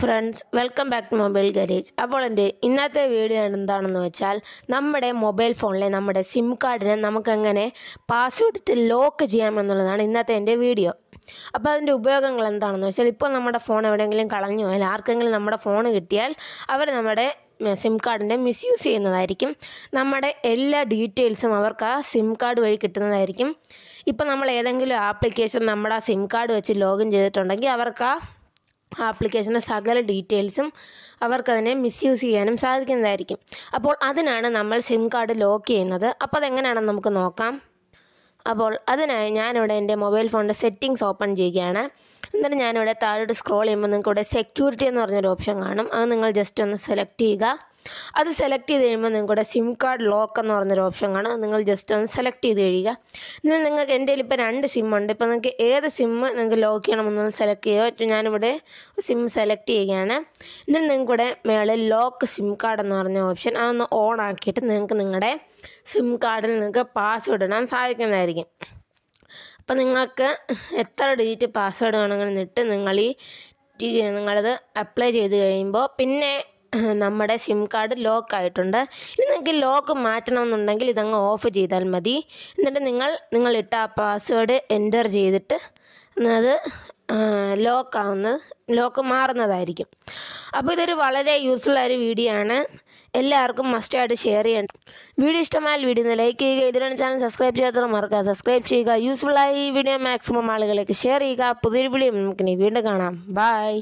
Friends welcome back to mobile garage. അപ്പോൾ എന്റെ ഇന്നത്തെ വീഡിയോ എന്താണെന്ന് വെച്ചാൽ നമ്മുടെ മൊബൈൽ ഫോണിലെ നമ്മുടെ സിം കാർഡിനെ നമുക്കെങ്ങനെ പാസ്വേഡ് ഇട്ട് ലോക്ക് ചെയ്യാമെന്നുള്ളതാണ് ഇന്നത്തെ എന്റെ വീഡിയോ. അപ്പോൾ അതിന്റെ ഉപയോഗങ്ങൾ എന്താണെന്ന് വെച്ചാൽ ഇപ്പോൾ നമ്മുടെ ഫോൺ എവിടെയെങ്കിലും കളഞ്ഞു പോയാൽ ആർക്കെങ്കിലും നമ്മുടെ ഫോൺ കിട്ടിയാൽ അവർ നമ്മുടെ സിം കാർഡിന്റെ മിസ്യൂസ് ചെയ്യുന്നതായിരിക്കും. നമ്മുടെ എല്ലാ ഡീറ്റെയിൽസും അവർക്ക് ആ സിം കാർഡ് വഴി കിട്ടുന്നതായിരിക്കും. ഇപ്പോൾ നമ്മൾ ഏതെങ്കിലും ആപ്ലിക്കേഷൻ നമ്മുടെ ആ സിം കാർഡ് വെച്ച് ലോഗിൻ ചെയ്തിട്ടുണ്ടെങ്കിൽ അവർക്ക് ആ ആപ്ലിക്കേഷന്റെ സകല ഡീറ്റെയിൽസും അവർക്കതിനെ മിസ്യൂസ് ചെയ്യാനും സാധിക്കുന്നതായിരിക്കും. അപ്പോൾ അതിനാണ് നമ്മൾ സിം കാർഡ് ലോക്ക് ചെയ്യുന്നത്. അപ്പോൾ അതെങ്ങനെയാണെന്ന് നമുക്ക് നോക്കാം. അപ്പോൾ അതിനായി ഞാനിവിടെ എന്റെ മൊബൈൽ ഫോണിന്റെ സെറ്റിങ്സ് ഓപ്പൺ ചെയ്യുകയാണ്. എന്നിട്ട് ഞാനിവിടെ താഴോട്ട് സ്ക്രോൾ ചെയ്യുമ്പോൾ നിങ്ങൾക്ക് ഇവിടെ സെക്യൂരിറ്റി എന്ന് പറഞ്ഞൊരു ഓപ്ഷൻ കാണും. അത് നിങ്ങൾ ജസ്റ്റ് ഒന്ന് സെലക്ട് ചെയ്യുക. അത് സെലക്ട് ചെയ്ത് കഴിയുമ്പോൾ നിങ്ങളുടെ സിം കാർഡ് ലോക്ക് എന്ന് പറഞ്ഞൊരു ഓപ്ഷൻ കാണും. നിങ്ങൾ ജസ്റ്റ് ഒന്ന് സെലക്ട് ചെയ്ത് കഴിയുക. ഇനി നിങ്ങൾക്ക് എന്റെ ഇപ്പോൾ രണ്ട് ഉണ്ട്. ഇപ്പോൾ നിങ്ങൾക്ക് ഏത് സിം നിങ്ങൾക്ക് ലോക്ക് ചെയ്യണമെന്നൊന്ന് സെലക്ട് ചെയ്യുക. ഞാനിവിടെ സിം സെലക്ട് ചെയ്യുകയാണ്. എന്നിട്ട് നിങ്ങളുടെ മേളിൽ ലോക്ക് സിം കാർഡ് എന്ന് പറഞ്ഞ ഓപ്ഷൻ അതൊന്ന് ഓൺ ആക്കിയിട്ട് നിങ്ങൾക്ക് നിങ്ങളുടെ സിം കാർഡിൽ നിങ്ങൾക്ക് പാസ്വേഡ് ഇടാൻ സാധിക്കുന്നതായിരിക്കും. അപ്പം നിങ്ങൾക്ക് എത്ര ഡിജിറ്റ് പാസ്വേഡ് വേണമെങ്കിലും ഇട്ട് നിങ്ങൾ ഈ നിങ്ങളത് അപ്ലൈ ചെയ്ത് കഴിയുമ്പോൾ പിന്നെ നമ്മുടെ സിം കാർഡ് ലോക്ക് ആയിട്ടുണ്ട്. ഇനി നിങ്ങൾക്ക് ലോക്ക് മാറ്റണമെന്നുണ്ടെങ്കിൽ ഇതങ്ങ് ഓഫ് ചെയ്താൽ മതി. എന്നിട്ട് നിങ്ങൾ നിങ്ങളിട്ട ആ പാസ്വേഡ് എന്റർ ചെയ്തിട്ട് അത് ലോക്ക് ആവുന്നത് ലോക്ക് മാറുന്നതായിരിക്കും. അപ്പോൾ ഇതൊരു വളരെ യൂസ്ഫുൾ ആയൊരു വീഡിയോ ആണ്. എല്ലാവർക്കും മസ്റ്റായിട്ട് ഷെയർ ചെയ്യണം. വീഡിയോ ഇഷ്ടമായാൽ വീഡിയോ ഒന്ന് ലൈക്ക് ചെയ്യുക. ഇതിലാണ് ചാനൽ സബ്സ്ക്രൈബ് ചെയ്യാത്തവർ മറക്കുക സബ്സ്ക്രൈബ് ചെയ്യുക. യൂസ്ഫുൾ ആയി ഈ വീഡിയോ മാക്സിമം ആളുകളിലേക്ക് ഷെയർ ചെയ്യുക. പുതിയൊരു വീഡിയോ നമുക്ക് വീണ്ടും കാണാം. ബൈ